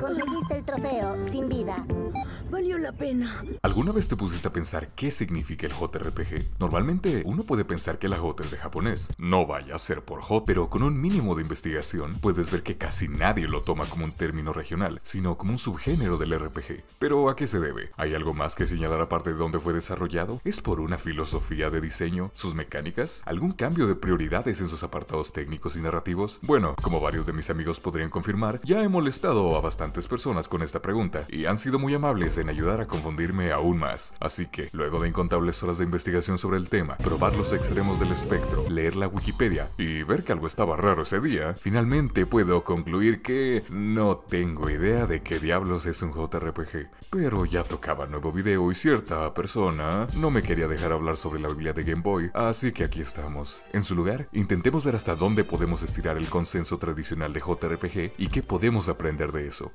Conseguiste el trofeo, sin vida. Valió la pena. ¿Alguna vez te pusiste a pensar qué significa el JRPG? Normalmente uno puede pensar que la J es de japonés. No vaya a ser por J, pero con un mínimo de investigación puedes ver que casi nadie lo toma como un término regional, sino como un subgénero del RPG. Pero ¿a qué se debe? ¿Hay algo más que señalar aparte de dónde fue desarrollado? ¿Es por una filosofía de diseño? ¿Sus mecánicas? ¿Algún cambio de prioridades en sus apartados técnicos y narrativos? Bueno, como varios de mis amigos podrían confirmar, ya he molestado a bastantes personas con esta pregunta y han sido muy amables en ayudar a confundirme aún más. Así que, luego de incontables horas de investigación sobre el tema, probar los extremos del espectro, leer la Wikipedia y ver que algo estaba raro ese día, finalmente puedo concluir que no tengo idea de qué diablos es un JRPG. Pero ya tocaba nuevo video y cierta persona no me quería dejar hablar sobre la Biblia de Game Boy, así que aquí estamos. En su lugar, intentemos ver hasta dónde podemos estirar el consenso tradicional de JRPG y qué podemos aprender de eso.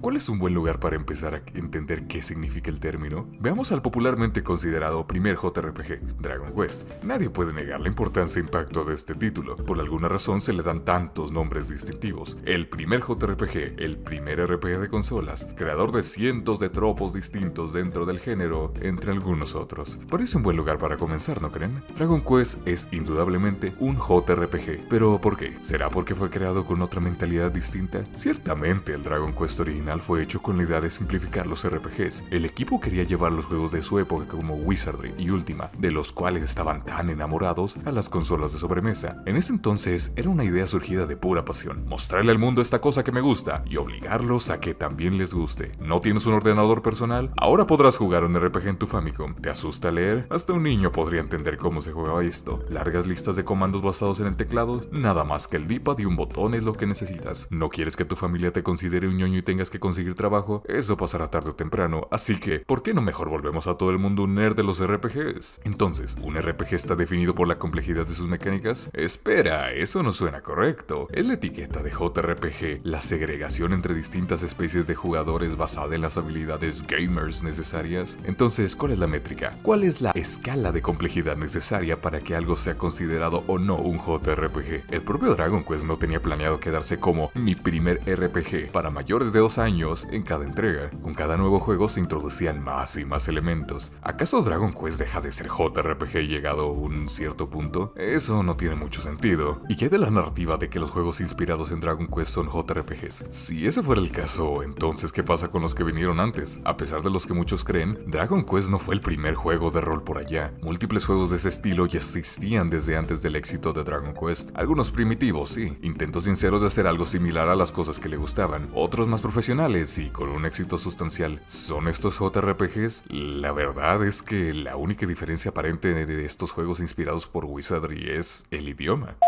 ¿Cuál es un buen lugar para empezar a entender qué significa el término? Veamos al popularmente considerado primer JRPG, Dragon Quest. Nadie puede negar la importancia e impacto de este título. Por alguna razón se le dan tantos nombres distintivos. El primer JRPG, el primer RPG de consolas, creador de cientos de tropos distintos dentro del género, entre algunos otros. Parece un buen lugar para comenzar, ¿no creen? Dragon Quest es indudablemente un JRPG. ¿Pero por qué? ¿Será porque fue creado con otra mentalidad distinta? Ciertamente el Dragon Quest original fue hecho con la idea de simplificar los RPGs. El equipo quería llevar los juegos de su época como Wizardry y Ultima, de los cuales estaban tan enamorados, a las consolas de sobremesa. En ese entonces era una idea surgida de pura pasión, mostrarle al mundo esta cosa que me gusta y obligarlos a que también les guste. ¿No tienes un ordenador personal? Ahora podrás jugar un RPG en tu Famicom. ¿Te asusta leer? Hasta un niño podría entender cómo se jugaba esto. Largas listas de comandos basados en el teclado, nada más que el D-pad y un botón es lo que necesitas. ¿No quieres que tu familia te considere un ñoño y tengas que conseguir trabajo, eso pasará tarde o temprano, así que, ¿por qué no mejor volvemos a todo el mundo un nerd de los RPGs? Entonces, ¿un RPG está definido por la complejidad de sus mecánicas? Espera, eso no suena correcto. Es la etiqueta de JRPG, la segregación entre distintas especies de jugadores basada en las habilidades gamers necesarias. Entonces, ¿cuál es la métrica? ¿Cuál es la escala de complejidad necesaria para que algo sea considerado o no un JRPG? El propio Dragon Quest no tenía planeado quedarse como mi primer RPG para mayores de dos años en cada entrega. Con cada nuevo juego se introducían más y más elementos. ¿Acaso Dragon Quest deja de ser JRPG llegado a un cierto punto? Eso no tiene mucho sentido. ¿Y qué de la narrativa de que los juegos inspirados en Dragon Quest son JRPGs? Si ese fuera el caso, entonces ¿qué pasa con los que vinieron antes? A pesar de los que muchos creen, Dragon Quest no fue el primer juego de rol por allá. Múltiples juegos de ese estilo ya existían desde antes del éxito de Dragon Quest. Algunos primitivos, sí, intentos sinceros de hacer algo similar a las cosas que le gustaban. Otros más profesionales y con un éxito sustancial. ¿Son estos JRPGs? La verdad es que la única diferencia aparente de estos juegos inspirados por Wizardry es el idioma.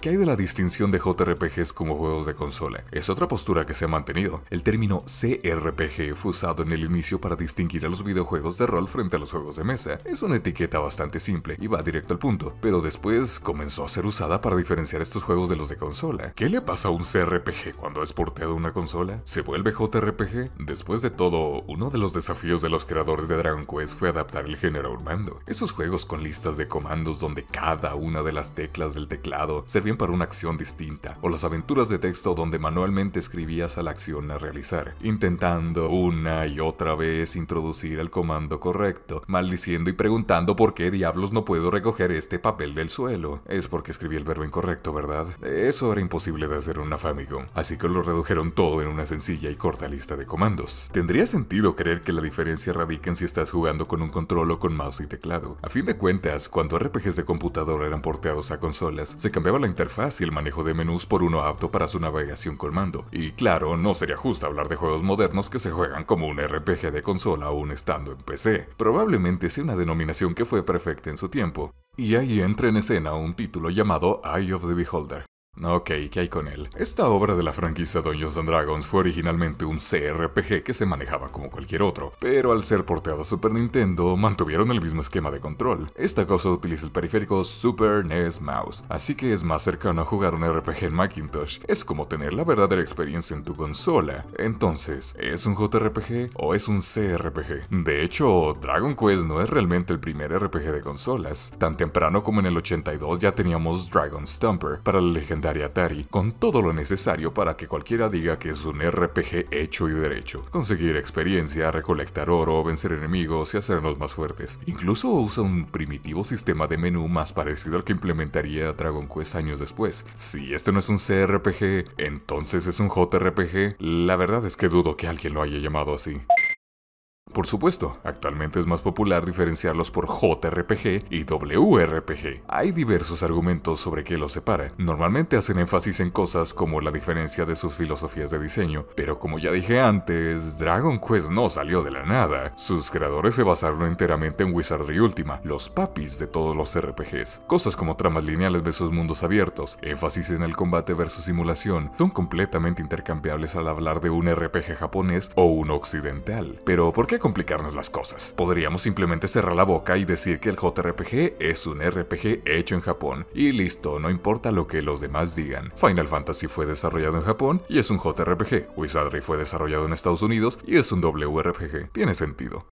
¿Qué hay de la distinción de JRPGs como juegos de consola? Es otra postura que se ha mantenido. El término CRPG fue usado en el inicio para distinguir a los videojuegos de rol frente a los juegos de mesa. Es una etiqueta bastante simple y va directo al punto, pero después comenzó a ser usada para diferenciar estos juegos de los de consola. ¿Qué le pasa a un CRPG cuando es porteado una consola? ¿Se vuelve JRPG? Después de todo, uno de los desafíos de los creadores de Dragon Quest fue adaptar el género a un mando. Esos juegos con listas de comandos donde cada una de las teclas del teclado servían para una acción distinta, o las aventuras de texto donde manualmente escribías a la acción a realizar, intentando una y otra vez introducir el comando correcto, maldiciendo y preguntando por qué diablos no puedo recoger este papel del suelo. Es porque escribí el verbo incorrecto, ¿verdad? Eso era imposible de hacer en una Famicom, así que lo redujeron todo en una sencilla y corta lista de comandos. Tendría sentido creer que la diferencia radica en si estás jugando con un control o con mouse y teclado. A fin de cuentas, cuando RPGs de computador eran porteados a consolas, se cambiaba la interfaz y el manejo de menús por uno apto para su navegación con mando. Y claro, no sería justo hablar de juegos modernos que se juegan como un RPG de consola aún estando en PC. Probablemente sea una denominación que fue perfecta en su tiempo. Y ahí entra en escena un título llamado Eye of the Beholder, Ok, ¿qué hay con él? Esta obra de la franquicia Dungeons and Dragons fue originalmente un CRPG que se manejaba como cualquier otro, pero al ser porteado a Super Nintendo mantuvieron el mismo esquema de control. Esta cosa utiliza el periférico Super NES Mouse, así que es más cercano a jugar un RPG en Macintosh. Es como tener la verdadera experiencia en tu consola. Entonces, ¿es un JRPG o es un CRPG? De hecho, Dragon Quest no es realmente el primer RPG de consolas. Tan temprano como en el 82 ya teníamos Dragon Stomper para la legendaria legendaria Atari, con todo lo necesario para que cualquiera diga que es un RPG hecho y derecho. Conseguir experiencia, recolectar oro, vencer enemigos y hacernos más fuertes. Incluso usa un primitivo sistema de menú más parecido al que implementaría Dragon Quest años después. Si este no es un CRPG, entonces es un JRPG. La verdad es que dudo que alguien lo haya llamado así. Por supuesto, actualmente es más popular diferenciarlos por JRPG y WRPG. Hay diversos argumentos sobre qué los separa. Normalmente hacen énfasis en cosas como la diferencia de sus filosofías de diseño, pero como ya dije antes, Dragon Quest no salió de la nada. Sus creadores se basaron enteramente en Wizardry Ultima, los papis de todos los RPGs. Cosas como tramas lineales versus mundos abiertos, énfasis en el combate versus simulación, son completamente intercambiables al hablar de un RPG japonés o uno occidental. Pero ¿por qué complicarnos las cosas. Podríamos simplemente cerrar la boca y decir que el JRPG es un RPG hecho en Japón. Y listo, no importa lo que los demás digan. Final Fantasy fue desarrollado en Japón y es un JRPG. Wizardry fue desarrollado en Estados Unidos y es un WRPG. Tiene sentido.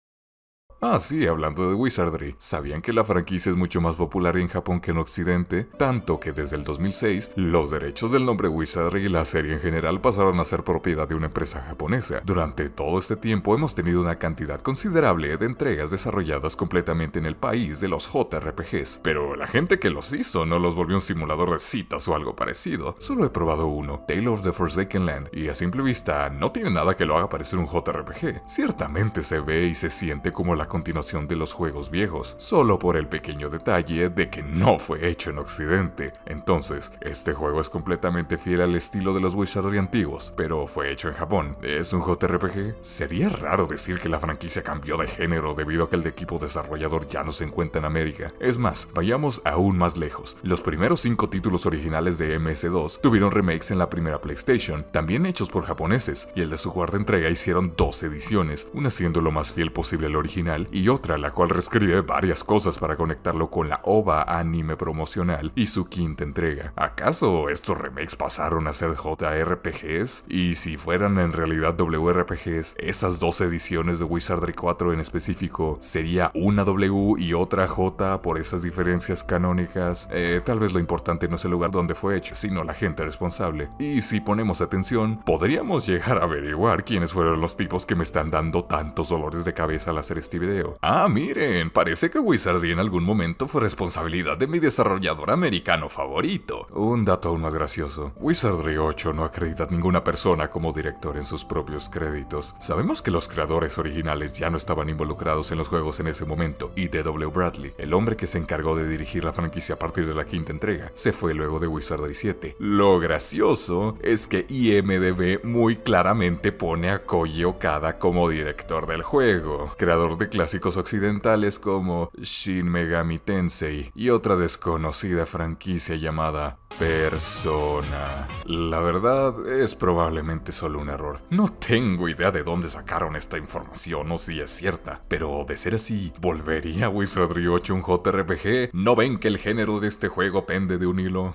Ah, sí, hablando de Wizardry, ¿sabían que la franquicia es mucho más popular en Japón que en Occidente? Tanto que desde el 2006, los derechos del nombre Wizardry y la serie en general pasaron a ser propiedad de una empresa japonesa. Durante todo este tiempo hemos tenido una cantidad considerable de entregas desarrolladas completamente en el país de los JRPGs, pero la gente que los hizo no los volvió un simulador de citas o algo parecido. Solo he probado uno, Tale of the Forsaken Land, y a simple vista no tiene nada que lo haga parecer un JRPG. Ciertamente se ve y se siente como la continuación de los juegos viejos, solo por el pequeño detalle de que no fue hecho en Occidente. Entonces, este juego es completamente fiel al estilo de los Wizardry antiguos, pero fue hecho en Japón. ¿Es un JRPG? Sería raro decir que la franquicia cambió de género debido a que el equipo desarrollador ya no se encuentra en América. Es más, vayamos aún más lejos. Los primeros cinco títulos originales de MS2 tuvieron remakes en la primera PlayStation, también hechos por japoneses, y el de su cuarta entrega hicieron dos ediciones, una siendo lo más fiel posible al original y otra la cual reescribe varias cosas para conectarlo con la OVA anime promocional y su quinta entrega. ¿Acaso estos remakes pasaron a ser JRPGs? Y si fueran en realidad WRPGs, esas dos ediciones de Wizardry 4 en específico, ¿sería una W y otra J por esas diferencias canónicas? Eh, tal vez lo importante no es el lugar donde fue hecho, sino la gente responsable. Y si ponemos atención, podríamos llegar a averiguar quiénes fueron los tipos que me están dando tantos dolores de cabeza al hacer este Ah, miren, parece que Wizardry en algún momento fue responsabilidad de mi desarrollador americano favorito. Un dato aún más gracioso. Wizardry 8 no acredita a ninguna persona como director en sus propios créditos. Sabemos que los creadores originales ya no estaban involucrados en los juegos en ese momento, y D.W. Bradley, el hombre que se encargó de dirigir la franquicia a partir de la quinta entrega, se fue luego de Wizardry 7. Lo gracioso es que IMDB muy claramente pone a Koji Okada como director del juego, creador de clásicos occidentales como Shin Megami Tensei y otra desconocida franquicia llamada Persona. La verdad es probablemente solo un error. No tengo idea de dónde sacaron esta información o si es cierta, pero de ser así, ¿volvería Wizardry 8 un JRPG? ¿No ven que el género de este juego pende de un hilo?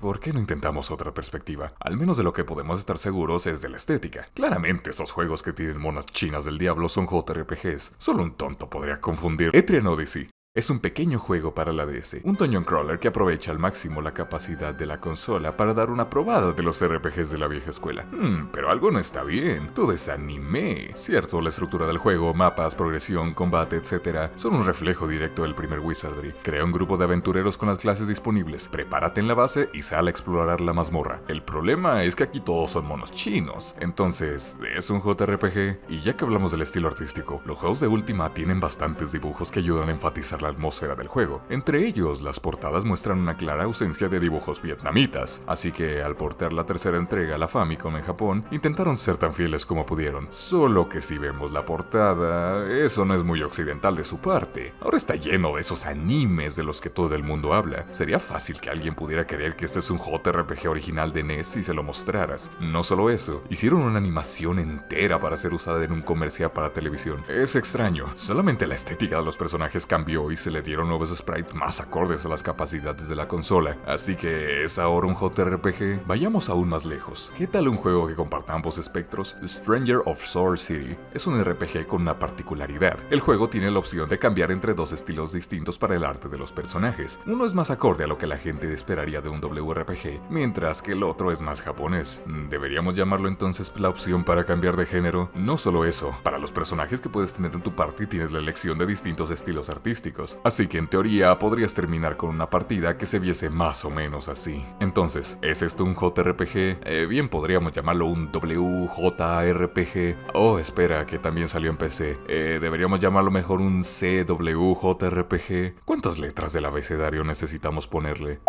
¿Por qué no intentamos otra perspectiva? Al menos de lo que podemos estar seguros es de la estética. Claramente esos juegos que tienen monas chinas del diablo son JRPGs. Solo un tonto podría confundir Etrian Odyssey es un pequeño juego para la DS, un dungeon crawler que aprovecha al máximo la capacidad de la consola para dar una probada de los RPGs de la vieja escuela. Hmm, pero algo no está bien, todo es anime. Cierto, la estructura del juego, mapas, progresión, combate, etc. son un reflejo directo del primer Wizardry. Crea un grupo de aventureros con las clases disponibles, prepárate en la base y sal a explorar la mazmorra. El problema es que aquí todos son monos chinos, entonces es un JRPG. Y ya que hablamos del estilo artístico, los juegos de Ultima tienen bastantes dibujos que ayudan a enfatizar la atmósfera del juego. Entre ellos, las portadas muestran una clara ausencia de dibujos vietnamitas, así que al portear la tercera entrega a la Famicom en Japón, intentaron ser tan fieles como pudieron. Solo que si vemos la portada, eso no es muy occidental de su parte. Ahora está lleno de esos animes de los que todo el mundo habla. Sería fácil que alguien pudiera creer que este es un JRPG original de NES si se lo mostraras. No solo eso, hicieron una animación entera para ser usada en un comercial para televisión. Es extraño, solamente la estética de los personajes cambió y se le dieron nuevos sprites más acordes a las capacidades de la consola. Así que es ahora un JRPG. Vayamos aún más lejos. ¿Qué tal un juego que comparta ambos espectros? Stranger of Sword City es un RPG con una particularidad. El juego tiene la opción de cambiar entre dos estilos distintos para el arte de los personajes. Uno es más acorde a lo que la gente esperaría de un WRPG, mientras que el otro es más japonés. ¿Deberíamos llamarlo entonces la opción para cambiar de género? No solo eso, para los personajes que puedes tener en tu party tienes la elección de distintos estilos artísticos, así que en teoría podrías terminar con una partida que se viese más o menos así. Entonces, ¿es esto un JRPG? Eh, bien podríamos llamarlo un WJRPG. Oh, espera, que también salió en PC. Eh, deberíamos llamarlo mejor un CWJRPG. ¿Cuántas letras del abecedario necesitamos ponerle?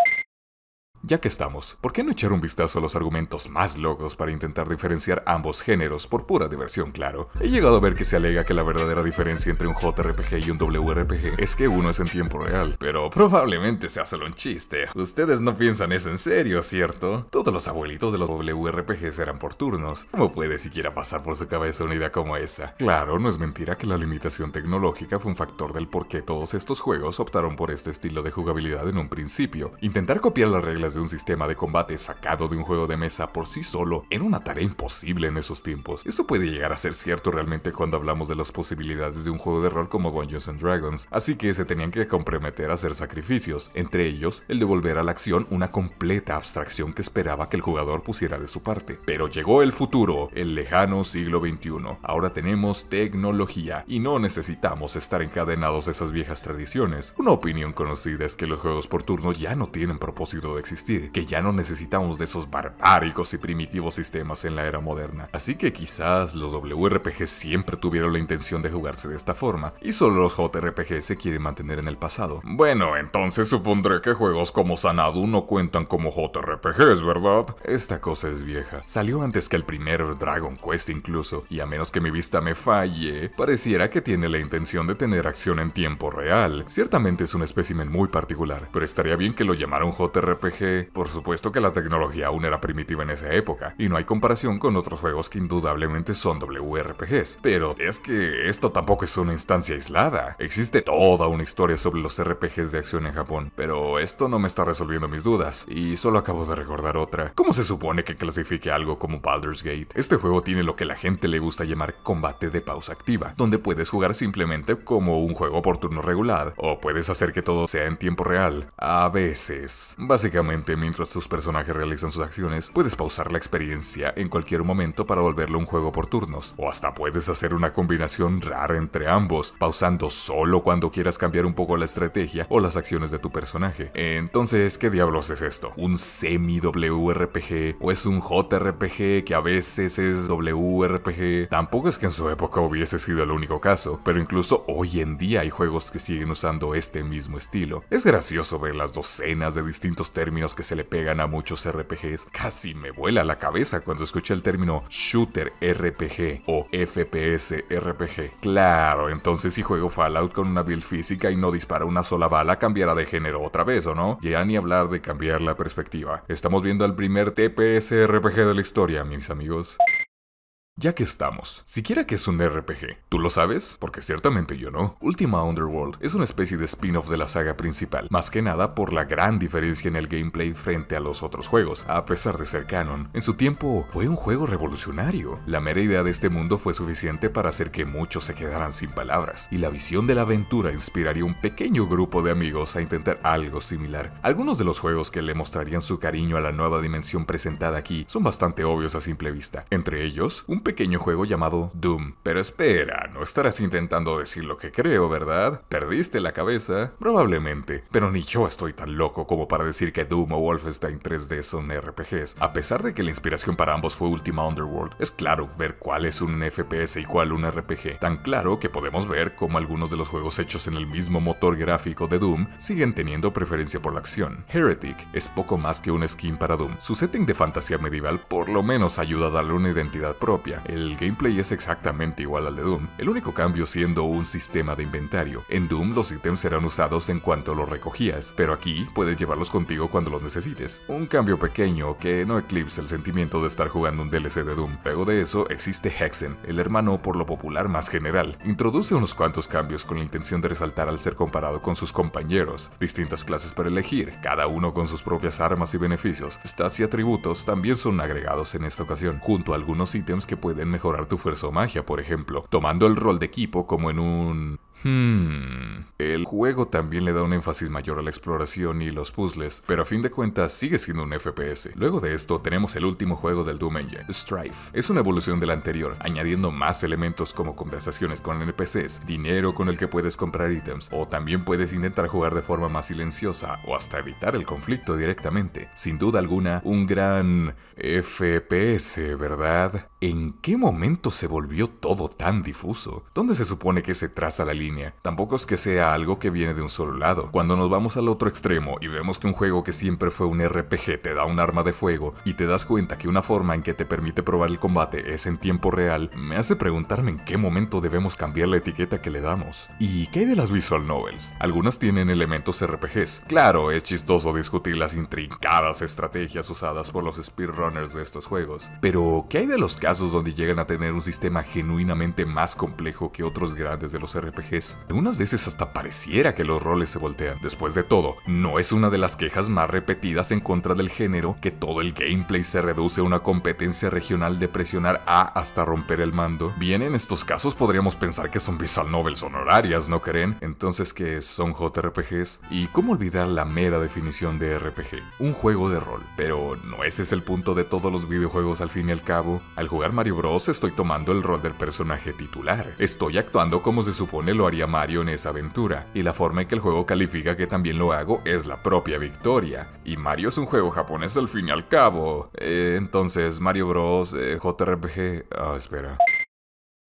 Ya que estamos, ¿por qué no echar un vistazo a los argumentos más locos para intentar diferenciar ambos géneros por pura diversión, claro? He llegado a ver que se alega que la verdadera diferencia entre un JRPG y un WRPG es que uno es en tiempo real, pero probablemente sea solo un chiste. Ustedes no piensan eso en serio, ¿cierto? Todos los abuelitos de los WRPGs eran por turnos. ¿Cómo puede siquiera pasar por su cabeza una idea como esa? Claro, no es mentira que la limitación tecnológica fue un factor del por qué todos estos juegos optaron por este estilo de jugabilidad en un principio. Intentar copiar las reglas de un sistema de combate sacado de un juego de mesa por sí solo era una tarea imposible en esos tiempos. Eso puede llegar a ser cierto realmente cuando hablamos de las posibilidades de un juego de rol como Dungeons and Dragons, así que se tenían que comprometer a hacer sacrificios, entre ellos el de volver a la acción una completa abstracción que esperaba que el jugador pusiera de su parte. Pero llegó el futuro, el lejano siglo XXI. Ahora tenemos tecnología y no necesitamos estar encadenados a esas viejas tradiciones. Una opinión conocida es que los juegos por turnos ya no tienen propósito de existir que ya no necesitamos de esos barbáricos y primitivos sistemas en la era moderna. Así que quizás los WRPG siempre tuvieron la intención de jugarse de esta forma, y solo los JRPG se quieren mantener en el pasado. Bueno, entonces supondré que juegos como Sanadu no cuentan como JRPGs, ¿verdad? Esta cosa es vieja. Salió antes que el primer Dragon Quest incluso, y a menos que mi vista me falle, pareciera que tiene la intención de tener acción en tiempo real. Ciertamente es un espécimen muy particular, pero estaría bien que lo llamaran JRPG por supuesto que la tecnología aún era primitiva en esa época, y no hay comparación con otros juegos que indudablemente son WRPGs. Pero es que esto tampoco es una instancia aislada. Existe toda una historia sobre los RPGs de acción en Japón, pero esto no me está resolviendo mis dudas, y solo acabo de recordar otra. ¿Cómo se supone que clasifique algo como Baldur's Gate? Este juego tiene lo que la gente le gusta llamar combate de pausa activa, donde puedes jugar simplemente como un juego por turno regular, o puedes hacer que todo sea en tiempo real. A veces. Básicamente mientras tus personajes realizan sus acciones, puedes pausar la experiencia en cualquier momento para volverlo un juego por turnos, o hasta puedes hacer una combinación rara entre ambos, pausando solo cuando quieras cambiar un poco la estrategia o las acciones de tu personaje. Entonces, ¿qué diablos es esto? ¿Un semi-WRPG o es un JRPG que a veces es WRPG? Tampoco es que en su época hubiese sido el único caso, pero incluso hoy en día hay juegos que siguen usando este mismo estilo. Es gracioso ver las docenas de distintos términos que se le pegan a muchos RPGs, casi me vuela la cabeza cuando escuché el término Shooter RPG o FPS RPG. Claro, entonces si juego Fallout con una build física y no dispara una sola bala, cambiará de género otra vez, ¿o no? Ya ni hablar de cambiar la perspectiva. Estamos viendo al primer TPS RPG de la historia, mis amigos. Ya que estamos, siquiera que es un RPG, ¿tú lo sabes? Porque ciertamente yo no. Ultima Underworld es una especie de spin-off de la saga principal, más que nada por la gran diferencia en el gameplay frente a los otros juegos, a pesar de ser canon. En su tiempo fue un juego revolucionario. La mera idea de este mundo fue suficiente para hacer que muchos se quedaran sin palabras, y la visión de la aventura inspiraría un pequeño grupo de amigos a intentar algo similar. Algunos de los juegos que le mostrarían su cariño a la nueva dimensión presentada aquí son bastante obvios a simple vista. Entre ellos, un pequeño juego llamado Doom. Pero espera, no estarás intentando decir lo que creo, ¿verdad? ¿Perdiste la cabeza? Probablemente, pero ni yo estoy tan loco como para decir que Doom o Wolfenstein 3D son RPGs. A pesar de que la inspiración para ambos fue Ultima Underworld, es claro ver cuál es un FPS y cuál un RPG. Tan claro que podemos ver cómo algunos de los juegos hechos en el mismo motor gráfico de Doom siguen teniendo preferencia por la acción. Heretic es poco más que un skin para Doom. Su setting de fantasía medieval por lo menos ayuda a darle una identidad propia El gameplay es exactamente igual al de Doom, el único cambio siendo un sistema de inventario. En Doom los ítems serán usados en cuanto los recogías, pero aquí puedes llevarlos contigo cuando los necesites. Un cambio pequeño que no eclipse el sentimiento de estar jugando un DLC de Doom. Luego de eso existe Hexen, el hermano por lo popular más general. Introduce unos cuantos cambios con la intención de resaltar al ser comparado con sus compañeros. Distintas clases para elegir, cada uno con sus propias armas y beneficios. Stats y atributos también son agregados en esta ocasión, junto a algunos ítems que pueden mejorar tu fuerza o magia, por ejemplo, tomando el rol de equipo como en un Hmm. El juego también le da un énfasis mayor a la exploración y los puzzles, pero a fin de cuentas sigue siendo un FPS. Luego de esto tenemos el último juego del Doom Engine, Strife. Es una evolución del anterior, añadiendo más elementos como conversaciones con NPCs, dinero con el que puedes comprar ítems, o también puedes intentar jugar de forma más silenciosa o hasta evitar el conflicto directamente. Sin duda alguna, un gran FPS, ¿verdad? ¿En qué momento se volvió todo tan difuso? ¿Dónde se supone que se traza la línea? Tampoco es que sea algo que viene de un solo lado. Cuando nos vamos al otro extremo y vemos que un juego que siempre fue un RPG te da un arma de fuego y te das cuenta que una forma en que te permite probar el combate es en tiempo real, me hace preguntarme en qué momento debemos cambiar la etiqueta que le damos. ¿Y qué hay de las visual novels? Algunas tienen elementos RPGs. Claro, es chistoso discutir las intrincadas estrategias usadas por los speedrunners de estos juegos, pero ¿qué hay de los casos donde llegan a tener un sistema genuinamente más complejo que otros grandes de los RPGs. Algunas veces hasta pareciera que los roles se voltean. Después de todo, no es una de las quejas más repetidas en contra del género que todo el gameplay se reduce a una competencia regional de presionar A hasta romper el mando. Bien, en estos casos podríamos pensar que son visual novels honorarias, ¿no creen? Entonces, ¿qué son JRPGs? ¿Y cómo olvidar la mera definición de RPG? Un juego de rol. Pero no ese es el punto de todos los videojuegos al fin y al cabo. Al Mario Bros estoy tomando el rol del personaje titular. Estoy actuando como se supone lo haría Mario en esa aventura, y la forma en que el juego califica que también lo hago es la propia victoria. Y Mario es un juego japonés al fin y al cabo. Eh, entonces, Mario Bros, eh, JRPG... Ah, espera.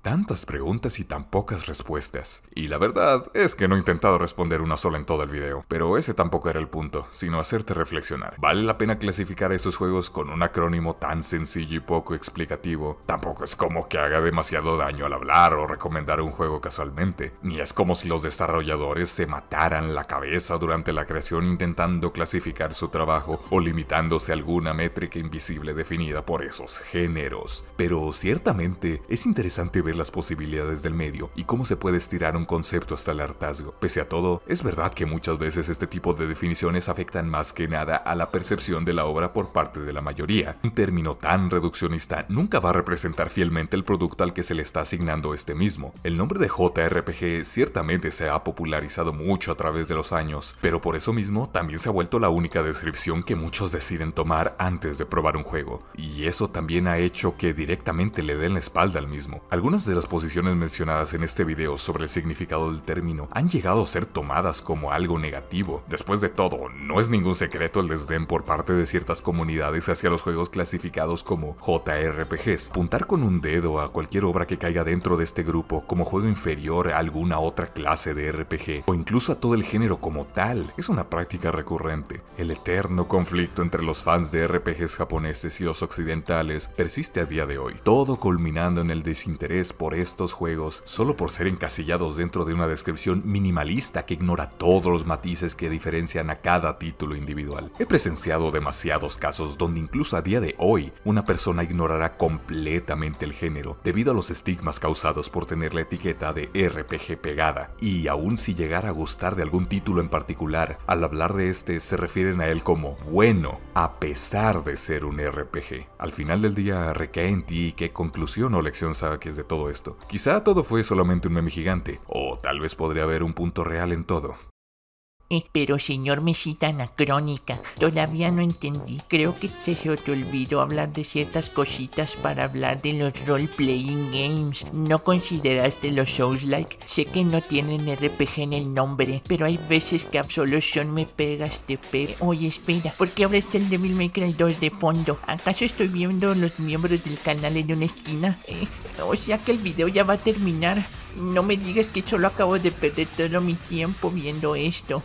Tantas preguntas y tan pocas respuestas. Y la verdad es que no he intentado responder una sola en todo el video, pero ese tampoco era el punto, sino hacerte reflexionar. ¿Vale la pena clasificar esos juegos con un acrónimo tan sencillo y poco explicativo? Tampoco es como que haga demasiado daño al hablar o recomendar un juego casualmente, ni es como si los desarrolladores se mataran la cabeza durante la creación intentando clasificar su trabajo o limitándose a alguna métrica invisible definida por esos géneros. Pero ciertamente es interesante ver las posibilidades del medio y cómo se puede estirar un concepto hasta el hartazgo. Pese a todo, es verdad que muchas veces este tipo de definiciones afectan más que nada a la percepción de la obra por parte de la mayoría. Un término tan reduccionista nunca va a representar fielmente el producto al que se le está asignando este mismo. El nombre de JRPG ciertamente se ha popularizado mucho a través de los años, pero por eso mismo también se ha vuelto la única descripción que muchos deciden tomar antes de probar un juego, y eso también ha hecho que directamente le den la espalda al mismo. Algunas de las posiciones mencionadas en este video sobre el significado del término han llegado a ser tomadas como algo negativo. Después de todo, no es ningún secreto el desdén por parte de ciertas comunidades hacia los juegos clasificados como JRPGs. Puntar con un dedo a cualquier obra que caiga dentro de este grupo como juego inferior a alguna otra clase de RPG o incluso a todo el género como tal es una práctica recurrente. El eterno conflicto entre los fans de RPGs japoneses y los occidentales persiste a día de hoy, todo culminando en el desinterés por estos juegos solo por ser encasillados dentro de una descripción minimalista que ignora todos los matices que diferencian a cada título individual. He presenciado demasiados casos donde incluso a día de hoy una persona ignorará completamente el género debido a los estigmas causados por tener la etiqueta de RPG pegada, y aun si llegara a gustar de algún título en particular, al hablar de este se refieren a él como bueno, a pesar de ser un RPG. Al final del día recae en ti qué conclusión o lección saques de todo esto. Quizá todo fue solamente un meme gigante, o tal vez podría haber un punto real en todo. Eh, pero señor Mesita Anacrónica, todavía no entendí. Creo que te se te olvidó hablar de ciertas cositas para hablar de los role-playing games. ¿No consideraste los Souls-like? Sé que no tienen RPG en el nombre, pero hay veces que Absolution me pega este pe... Oye, espera, ¿por qué ahora está el Devil May Cry 2 de fondo? ¿Acaso estoy viendo los miembros del canal en una esquina? Eh, o sea que el video ya va a terminar. No me digas que solo acabo de perder todo mi tiempo viendo esto.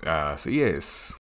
Así es.